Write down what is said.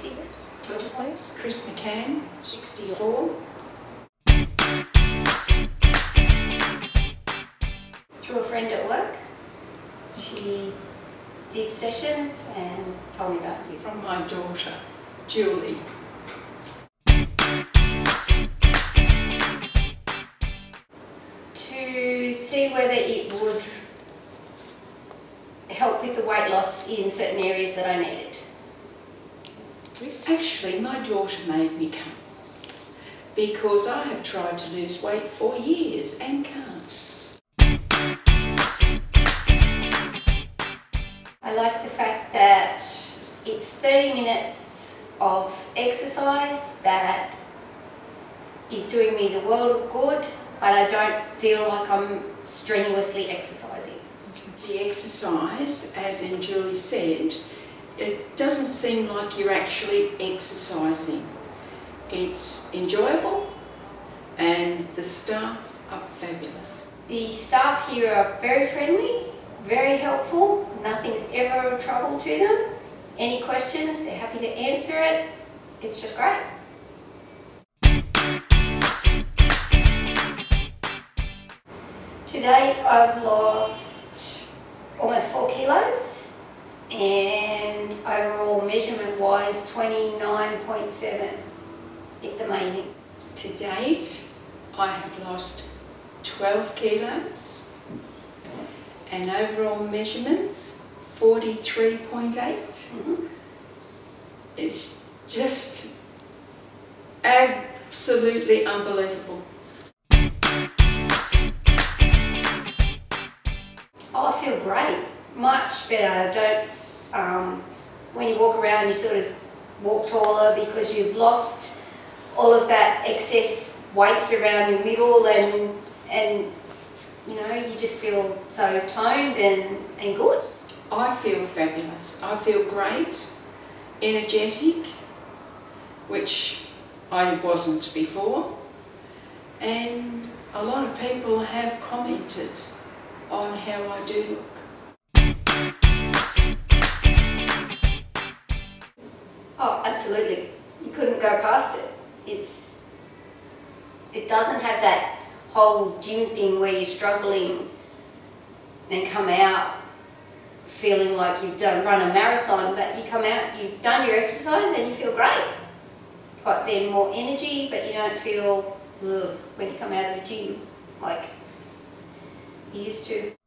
46, George's Place. Chris McCann, 64. Through a friend at work. She did sessions and told me about it. From my daughter, Julie. To see whether it would help with the weight loss in certain areas that I needed. This actually, my daughter made me come because I have tried to lose weight for years and can't. I like the fact that it's 30 minutes of exercise that is doing me the world of good, but I don't feel like I'm strenuously exercising. The exercise, as in Julie said, it doesn't seem like you're actually exercising. It's enjoyable and the staff are fabulous. The staff here are very friendly, very helpful, nothing's ever a trouble to them. Any questions, they're happy to answer it. It's just great. Today I've lost almost four kilos measurement 29.7. It's amazing. To date, I have lost 12 kilos and overall measurements 43.8. Mhm. It's just absolutely unbelievable. Oh, I feel great, much better. I don't, um, when you walk around, you sort of walk taller because you've lost all of that excess weight around your middle and, and you know, you just feel so toned and, and good. I feel fabulous. I feel great, energetic, which I wasn't before. And a lot of people have commented on how I do look. Absolutely. You couldn't go past it. It's, it doesn't have that whole gym thing where you're struggling and come out feeling like you've done run a marathon, but you come out, you've done your exercise and you feel great. You've got then more energy, but you don't feel when you come out of a gym like you used to.